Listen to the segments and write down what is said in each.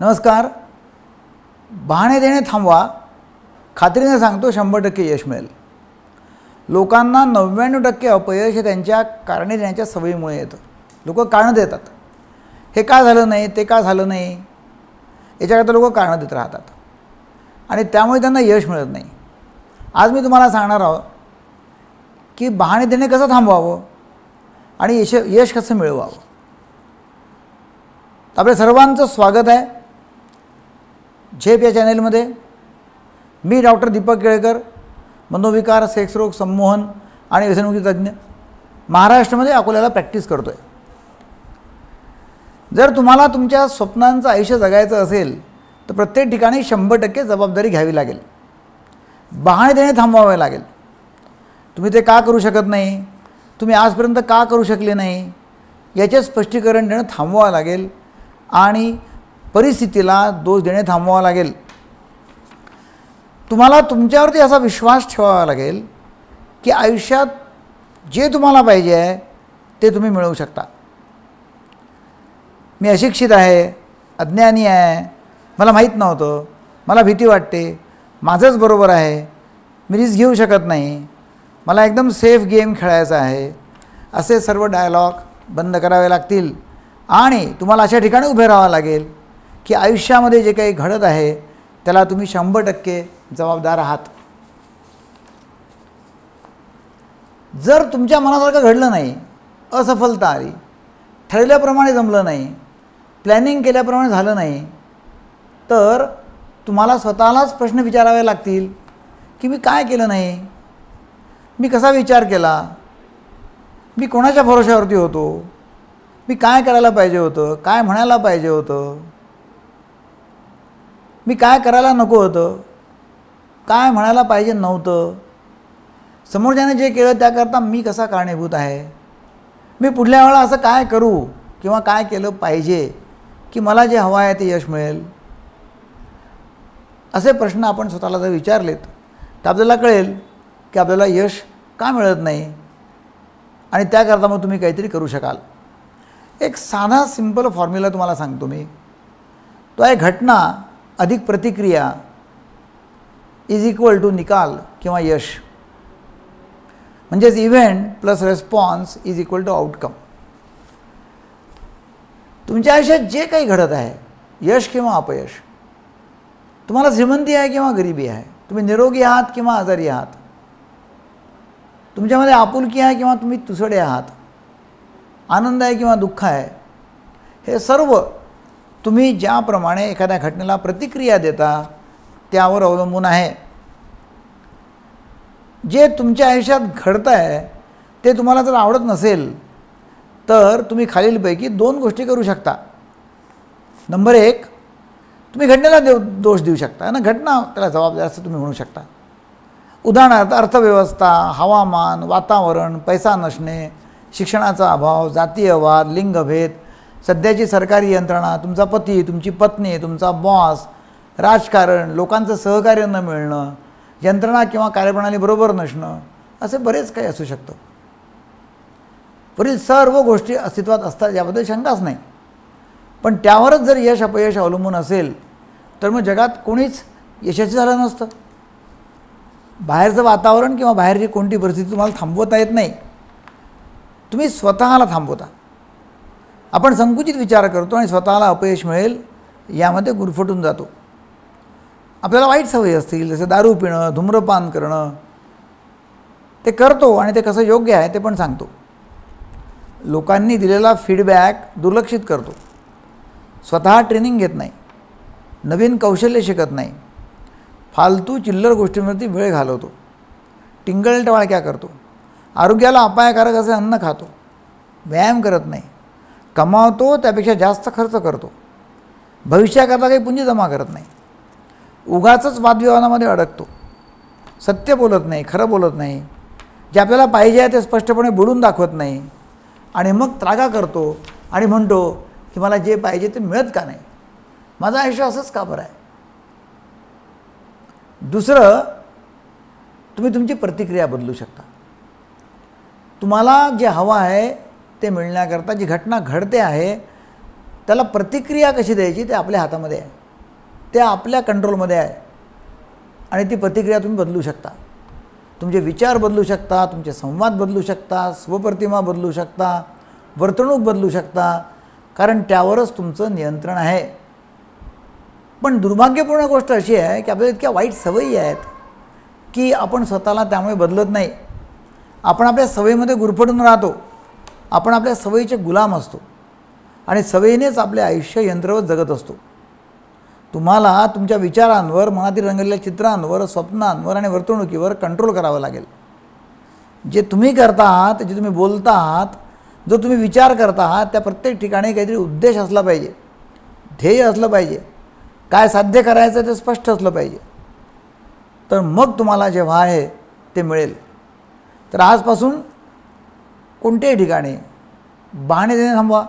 नमस्कार. बहाणे देणे थांबवा. खात्रीने सांगतो शंभर टक्के यश मिळेल. लोकांना नव्याण्णव टक्के अपयश हे त्यांच्या कारणे देण्याच्या सवयीमुळे येतं. लोक कारणं देतात. हे का झालं नाही ते का झालं नाही? याच्याकरता लोक कारणं देत राहतात. आणि त्यामुळे त्यांना यश मिळत नाही. आज मी तुम्हाला सांगणार आहोत की बहाणे देणे कसं थांबवावं? आणि यश यश कसं मिळवावं? आपल्या सर्वांचं स्वागत आहे. झेप या चॅनेलमध्ये. मी डॉक्टर दीपक केळकर मनोविकार सेक्सरोग संमोहन आणि व्यसनमुक्ती तज्ज्ञ महाराष्ट्रामध्ये अकोल्याला प्रॅक्टिस करतो आहे जर तुम्हाला तुमच्या स्वप्नांचं आयुष्य जगायचं असेल तर प्रत्येक ठिकाणी शंभर टक्के जबाबदारी घ्यावी लागेल. बहाणे देणे थांबवावे लागेल. तुम्ही ते का करू शकत नाही? तुम्ही आजपर्यंत का करू शकले नाही? याचे स्पष्टीकरण देणं थांबवावं लागेल आणि परिस्थितीला दोष देणे थांबवावं लागेल. तुम्हाला तुमच्यावरती असा विश्वास ठेवावा लागेल की आयुष्यात जे तुम्हाला पाहिजे आहे ते तुम्ही मिळवू शकता. मी अशिक्षित आहे अज्ञानी आहे मला माहीत नव्हतं मला भीती वाटते माझंच बरोबर आहे मी रिस्क घेऊ शकत नाही मला एकदम सेफ गेम खेळायचा आहे असे सर्व डायलॉग बंद करावे लागतील आणि तुम्हाला अशा ठिकाणी उभे राहावं लागेल. की आयुष्यामध्ये जे काही घडत आहे त्याला तुम्ही शंभर टक्के जबाबदार आहात. जर तुमच्या मनासारखं घडलं नाही असफलता आली ठरल्याप्रमाणे जमलं नाही प्लॅनिंग केल्याप्रमाणे झालं नाही तर तुम्हाला स्वतःलाच प्रश्न विचारावे लागतील की मी काय केलं नाही? मी कसा विचार केला? मी कोणाच्या भरोश्यावरती होतो? मी काय करायला पाहिजे होतं? काय म्हणायला पाहिजे होतं? मी काय करायला नको होतं? काय म्हणायला पाहिजे नव्हतं? समोरच्याने जे केलं त्याकरता मी कसा कारणीभूत आहे? मी पुढल्या वेळा असं काय करू किंवा काय केलं पाहिजे की मला जे हवं आहे ते यश मिळेल? असे प्रश्न आपण स्वतःला जर विचारलेत तर आपल्याला कळेल की आपल्याला यश का मिळत नाही आणि त्याकरता मग तुम्ही काहीतरी करू शकाल. एक साधा सिंपल फॉर्म्युला तुम्हाला सांगतो मी. तो आहे घटना. अधिक प्रतिक्रिया इज इक्वल टू निकाल किंवा यश. म्हणजेच event plus response is equal to outcome तुमच्या आयुष्यात जे काही घडत आहे यश किंवा अपयश तुम्हाला श्रीमंती आहे किंवा गरिबी आहे तुम्ही निरोगी आहात किंवा आजारी आहात तुमच्यामध्ये आपुलकी आहे किंवा तुम्ही तुसडे आहात आनंद आहे किंवा दुःख आहे हे सर्व तुम्ही ज्याप्रमाणे एखाद्या घटनेला प्रतिक्रिया देता त्यावर अवलंबून आहे. जे तुमच्या आयुष्यात घडतं आहे ते तुम्हाला जर आवडत नसेल तर तुम्ही खालीलपैकी दोन गोष्टी करू शकता. नंबर एक तुम्ही घटनेला देव दोष देऊ शकता. ना घटना त्याला जबाबदार असं तुम्ही म्हणू शकता. उदाहरणार्थ अर्थव्यवस्था हवामान वातावरण पैसा नसणे शिक्षणाचा अभाव जातीयवाद लिंगभेद सध्याची सरकारी यंत्रणा तुमचा पती तुमची पत्नी तुमचा बॉस राजकारण लोकांचं सहकार्य न मिळणं यंत्रणा किंवा कार्यप्रणाली बरोबर नसणं असे बरेच काही असू शकतं. पुढील सर्व गोष्टी अस्तित्वात असतात याबद्दल शंकाच नाही. पण त्यावरच जर यश अपयश अवलंबून असेल तर मग जगात कोणीच यशस्वी झालं नसतं. बाहेरचं वातावरण किंवा बाहेरची कोणती परिस्थिती तुम्हाला थांबवता येत नाही. तुम्ही स्वतःला थांबवता. आपण संकुचित विचार करतो आणि स्वतःला अपयश मिळेल यामध्ये गुरफटून जातो. आपल्याला वाईट सवयी असतील जसं दारू पिणं धूम्रपान करणं ते करतो आणि ते कसं योग्य आहे ते पण सांगतो. लोकांनी दिलेला फीडबॅक दुर्लक्षित करतो. स्वतः ट्रेनिंग घेत नाही. नवीन कौशल्य शिकत नाही. फालतू चिल्लर गोष्टींवरती वेळ घालवतो. टिंगलटवाळक्या करतो. आरोग्याला अपायकारक असे अन्न खातो. व्यायाम करत नाही. कमावतो त्यापेक्षा जास्त खर्च करतो. भविष्याकरता काही पुंजी जमा करत नाही. उगाचंच वादविवादामध्ये अडकतो. सत्य बोलत नाही खरं बोलत नाही. जे आपल्याला पाहिजे आहे ते स्पष्टपणे बोलून दाखवत नाही. आणि मग त्रागा करतो आणि म्हणतो की मला जे पाहिजे ते मिळत का नाही? माझं आयुष्य असंच का बरं आहे? दुसरं तुम्ही तुमची प्रतिक्रिया बदलू शकता. तुम्हाला जे हवं आहे ते मिळण्याकरता जी घटना घडते आहे त्याला प्रतिक्रिया कशी द्यायची ते आपल्या हातामध्ये आहे. ते आपल्या कंट्रोलमध्ये आहे. आणि ती प्रतिक्रिया तुम्ही बदलू शकता. तुमचे विचार बदलू शकता तुमचे संवाद बदलू शकता स्वप्रतिमा बदलू शकता वर्तणूक बदलू शकता कारण त्यावरच तुमचं नियंत्रण आहे. पण दुर्भाग्यपूर्ण गोष्ट अशी आहे की आपल्याला इतक्या वाईट सवयी आहेत की आपण स्वतःला त्यामुळे बदलत नाही. आपण आपल्या सवयीमध्ये गुरफटून राहतो. आपण आपल्या सवयीचे गुलाम असतो. आणि सवयीनेच आपले आयुष्य यंत्रवत जगत असतो. तुम्हाला तुमच्या विचारांवर मनातील रंगलेल्या चित्रांवर स्वप्नांवर आणि वर्तणुकीवर कंट्रोल करावं लागेल. जे तुम्ही करता आहात जे तुम्ही बोलता आहात जो तुम्ही विचार करता आहात त्या प्रत्येक ठिकाणी काहीतरी उद्देश असला पाहिजे. ध्येय असलं पाहिजे. काय साध्य करायचं ते स्पष्ट असलं पाहिजे. तर मग तुम्हाला जे आहे ते मिळेल. तर आजपासून कोणत्याही ठिकाणी बहाणे देणे थांबवा.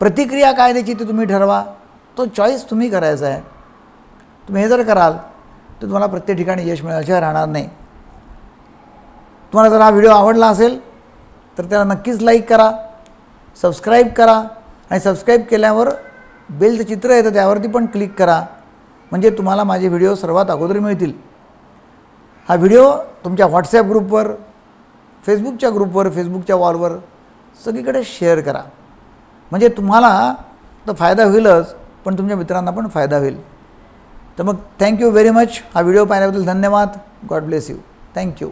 प्रतिक्रिया काय द्यायची ती तुम्ही ठरवा. तो चॉईस तुम्ही करायचा आहे. तुम्ही हे जर कराल तर तुम्हाला प्रत्येक ठिकाणी यश मिळाल्याशिवाय राहणार नाही. तुम्हाला जर हा व्हिडिओ आवडला असेल तर त्याला नक्कीच लाईक करा सबस्क्राईब करा आणि सबस्क्राईब केल्यावर बेलचं चित्र येतं त्यावरती पण क्लिक करा. म्हणजे तुम्हाला माझे व्हिडिओ सर्वात अगोदर मिळतील. हा व्हिडिओ तुमच्या व्हॉट्सॲप ग्रुपवर फेसबुकच्या ग्रुपवर फेसबुकच्या वॉलवर सगळीकडे शेअर करा. म्हणजे तुम्हाला तर फायदा होईलच पण तुमच्या मित्रांना पण फायदा होईल. तर मग थँक्यू व्हेरी मच हा व्हिडिओ पाहिल्याबद्दल धन्यवाद. God bless you thank you